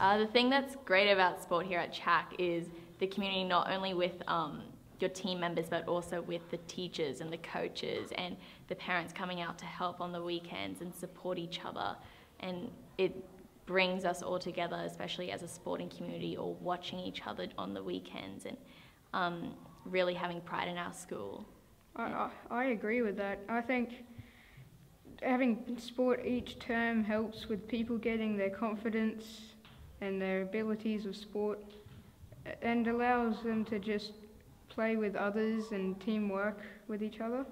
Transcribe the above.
Uh, the thing that's great about sport here at CHAC is the community, not only with um, your team members, but also with the teachers and the coaches and the parents coming out to help on the weekends and support each other. And it brings us all together, especially as a sporting community, or watching each other on the weekends and um, really having pride in our school. I, I, I agree with that. I think having sport each term helps with people getting their confidence and their abilities of sport and allows them to just play with others and teamwork with each other.